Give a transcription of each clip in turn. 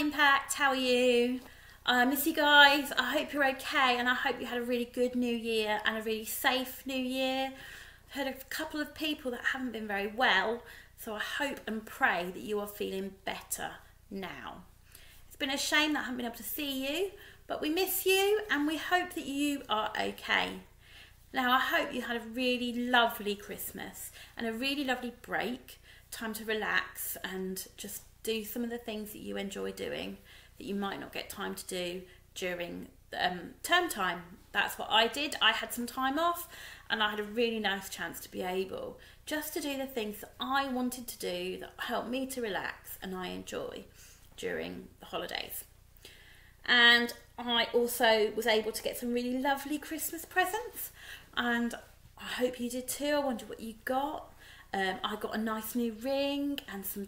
Impact. How are you? Uh, I miss you guys. I hope you're okay, and I hope you had a really good New Year and a really safe New Year. I've heard a couple of people that haven't been very well, so I hope and pray that you are feeling better now. It's been a shame that I haven't been able to see you, but we miss you and we hope that you are okay. Now, I hope you had a really lovely Christmas and a really lovely break, time to relax and just do some of the things that you enjoy doing that you might not get time to do during um, term time. That's what I did. I had some time off and I had a really nice chance to be able just to do the things that I wanted to do that helped me to relax and I enjoy during the holidays. And I also was able to get some really lovely Christmas presents and I hope you did too. I wonder what you got. Um, I got a nice new ring and some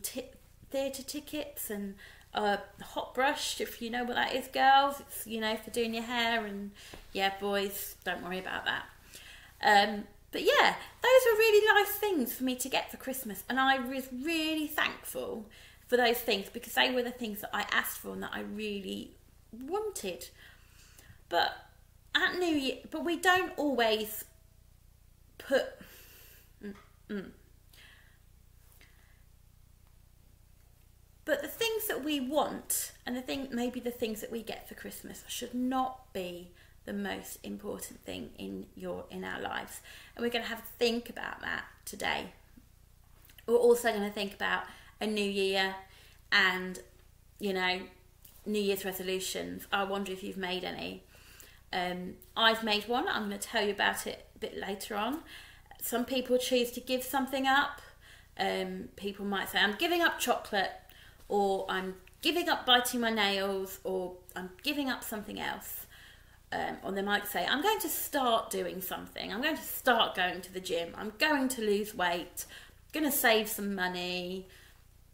theatre tickets and a hot brush, if you know what that is, girls. It's, you know, for doing your hair. And yeah, boys, don't worry about that. Um, but yeah, those were really nice things for me to get for Christmas. And I was really thankful for those things because they were the things that I asked for and that I really wanted. But at New Year, but we don't always put. Mm, mm, But the things that we want and the thing maybe the things that we get for Christmas should not be the most important thing in your in our lives. And we're going to have to think about that today. We're also going to think about a new year and you know New Year's resolutions. I wonder if you've made any. Um, I've made one. I'm going to tell you about it a bit later on. Some people choose to give something up. Um, people might say, I'm giving up chocolate or I'm giving up biting my nails, or I'm giving up something else. Um, or they might say, I'm going to start doing something. I'm going to start going to the gym. I'm going to lose weight. I'm going to save some money.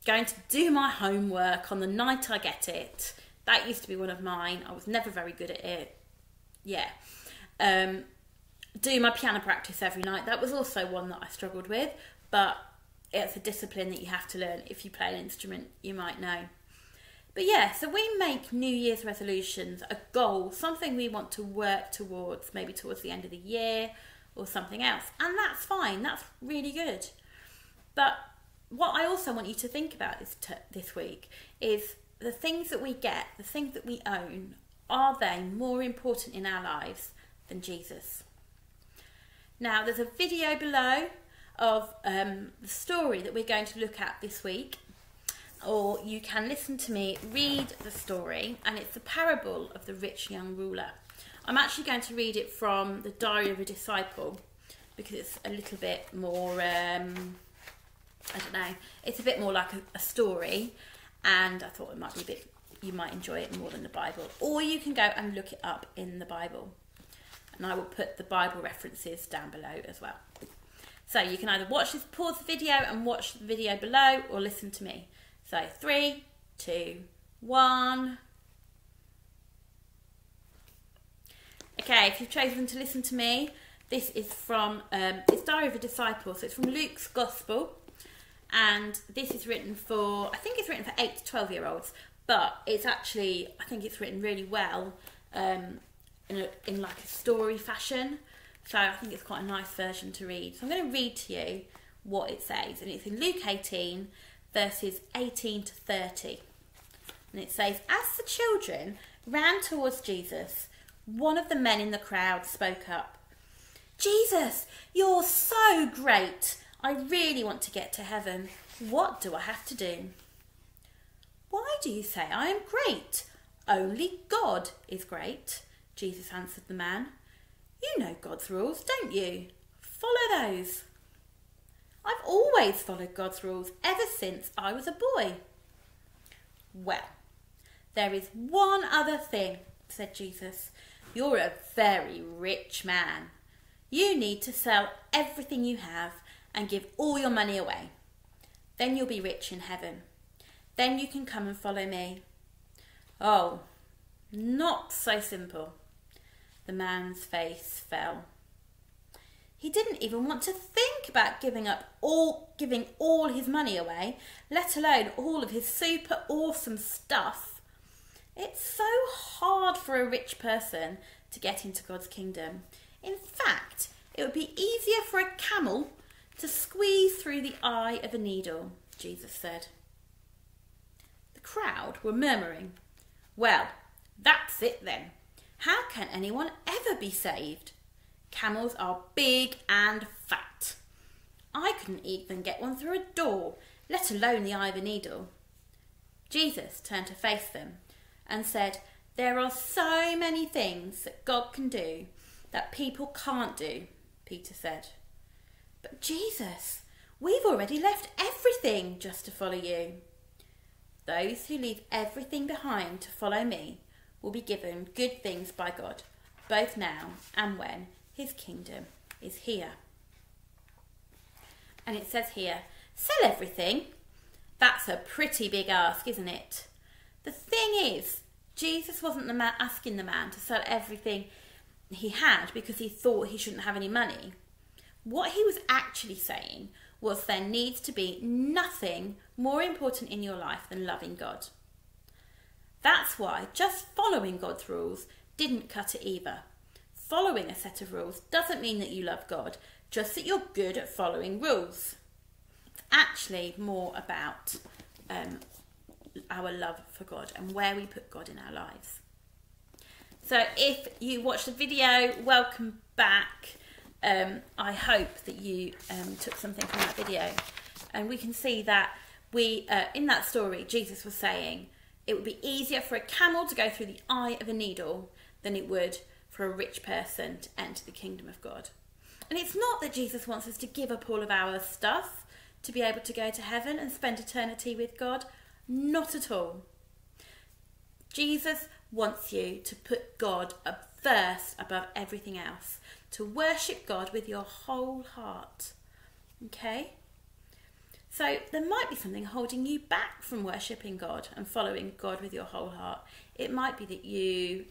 Going to do my homework on the night I get it. That used to be one of mine. I was never very good at it. Yeah. Um, do my piano practice every night. That was also one that I struggled with, but it's a discipline that you have to learn. If you play an instrument, you might know. But yeah, so we make New Year's resolutions a goal, something we want to work towards, maybe towards the end of the year or something else. And that's fine, that's really good. But what I also want you to think about this, this week is the things that we get, the things that we own, are they more important in our lives than Jesus? Now, there's a video below of um, the story that we're going to look at this week, or you can listen to me read the story, and it's the parable of the rich young ruler. I'm actually going to read it from the Diary of a Disciple because it's a little bit more, um, I don't know, it's a bit more like a, a story, and I thought it might be a bit, you might enjoy it more than the Bible, or you can go and look it up in the Bible. And I will put the Bible references down below as well. So you can either watch this, pause the video and watch the video below or listen to me. So three, two, one. Okay, if you've chosen to listen to me, this is from, um, it's Diary of a Disciple, so it's from Luke's Gospel. And this is written for, I think it's written for 8 to 12 year olds, but it's actually, I think it's written really well um, in, a, in like a story fashion. So I think it's quite a nice version to read. So I'm going to read to you what it says. And it's in Luke 18, verses 18 to 30. And it says, As the children ran towards Jesus, one of the men in the crowd spoke up. Jesus, you're so great. I really want to get to heaven. What do I have to do? Why do you say I am great? Only God is great, Jesus answered the man. You know God's rules, don't you? Follow those. I've always followed God's rules ever since I was a boy. Well, there is one other thing, said Jesus. You're a very rich man. You need to sell everything you have and give all your money away. Then you'll be rich in heaven. Then you can come and follow me. Oh, not so simple. The man's face fell. He didn't even want to think about giving up all giving all his money away, let alone all of his super awesome stuff. It's so hard for a rich person to get into God's kingdom. In fact, it would be easier for a camel to squeeze through the eye of a needle, Jesus said. The crowd were murmuring, Well, that's it then. How can anyone ever be saved? Camels are big and fat. I couldn't even get one through a door, let alone the eye of a needle. Jesus turned to face them and said, There are so many things that God can do that people can't do, Peter said. But Jesus, we've already left everything just to follow you. Those who leave everything behind to follow me will be given good things by God, both now and when his kingdom is here. And it says here, sell everything. That's a pretty big ask, isn't it? The thing is, Jesus wasn't the man asking the man to sell everything he had because he thought he shouldn't have any money. What he was actually saying was there needs to be nothing more important in your life than loving God. That's why just following God's rules didn't cut it either. Following a set of rules doesn't mean that you love God, just that you're good at following rules. It's actually more about um, our love for God and where we put God in our lives. So, if you watched the video, welcome back. Um, I hope that you um, took something from that video, and we can see that we, uh, in that story, Jesus was saying it would be easier for a camel to go through the eye of a needle than it would for a rich person to enter the kingdom of God. And it's not that Jesus wants us to give up all of our stuff to be able to go to heaven and spend eternity with God. Not at all. Jesus wants you to put God first above everything else, to worship God with your whole heart. Okay? So there might be something holding you back from worshipping God and following God with your whole heart. It might be that you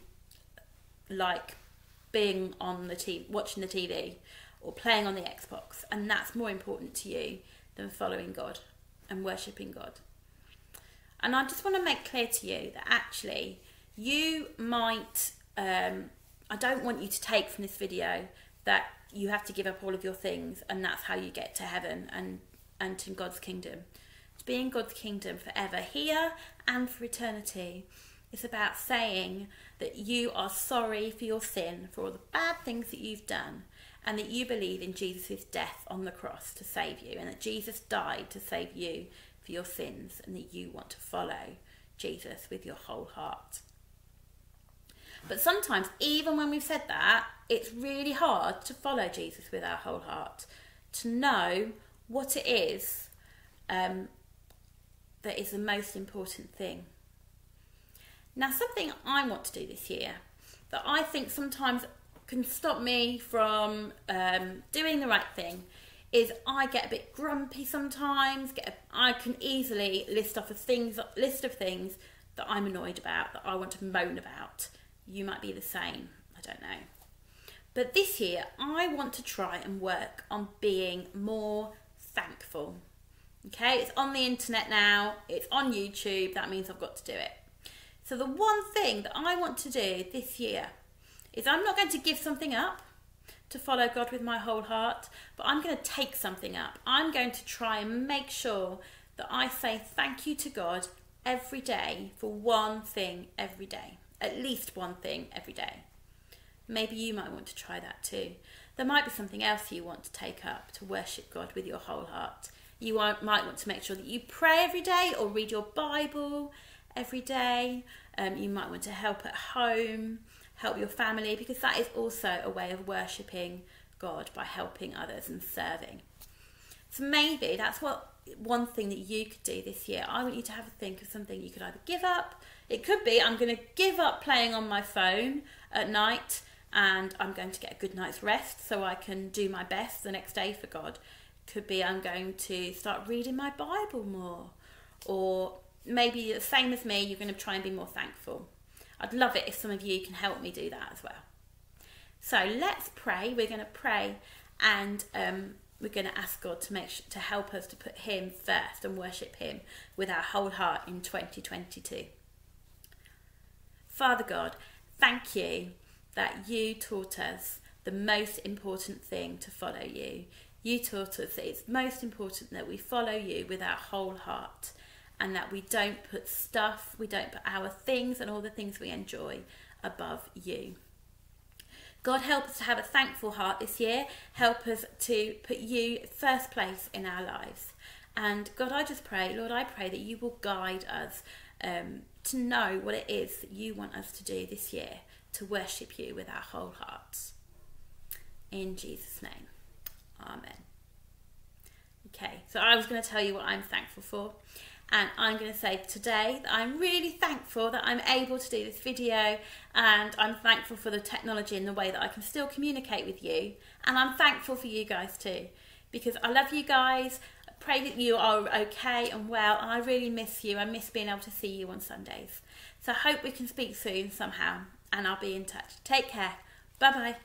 like being on the TV, watching the TV, or playing on the Xbox, and that's more important to you than following God and worshipping God. And I just want to make clear to you that actually you might, um, I don't want you to take from this video that you have to give up all of your things and that's how you get to heaven and, and to God's kingdom. To be in God's kingdom forever, here and for eternity, it's about saying that you are sorry for your sin, for all the bad things that you've done, and that you believe in Jesus' death on the cross to save you, and that Jesus died to save you for your sins, and that you want to follow Jesus with your whole heart. But sometimes, even when we've said that, it's really hard to follow Jesus with our whole heart, to know what it is um, that is the most important thing. Now, something I want to do this year that I think sometimes can stop me from um, doing the right thing is I get a bit grumpy sometimes. Get a, I can easily list off a things list of things that I'm annoyed about that I want to moan about. You might be the same. I don't know. But this year, I want to try and work on being more thankful. Okay, it's on the internet now, it's on YouTube, that means I've got to do it. So, the one thing that I want to do this year is I'm not going to give something up to follow God with my whole heart, but I'm going to take something up. I'm going to try and make sure that I say thank you to God every day for one thing every day, at least one thing every day. Maybe you might want to try that too. There might be something else you want to take up to worship God with your whole heart. You might want to make sure that you pray every day or read your Bible every day. Um, you might want to help at home help your family, because that is also a way of worshipping God by helping others and serving. So maybe that's what one thing that you could do this year. I want you to have a think of something you could either give up. It could be I'm going to give up playing on my phone at night and I'm going to get a good night's rest so I can do my best the next day for God. Could be I'm going to start reading my Bible more. Or maybe the same as me, you're going to try and be more thankful. I'd love it if some of you can help me do that as well. So let's pray. We're going to pray and um, we're going to ask God to make to help us to put Him first and worship Him with our whole heart in 2022. Father God, thank you that you taught us the most important thing to follow you. You taught us that it's most important that we follow you with our whole heart and that we don't put stuff, we don't put our things and all the things we enjoy above you. God, help us to have a thankful heart this year. Help us to put you first place in our lives. And God, I just pray, Lord, I pray that you will guide us um, to know what it is that you want us to do this year to worship you with our whole hearts. In Jesus' name, Amen. Okay, so I was going to tell you what I'm thankful for. And I'm going to say today that I'm really thankful that I'm able to do this video and I'm thankful for the technology and the way that I can still communicate with you. And I'm thankful for you guys too because I love you guys. I pray that you are okay and well and I really miss you. I miss being able to see you on Sundays. So I hope we can speak soon somehow and I'll be in touch. Take care. Bye bye.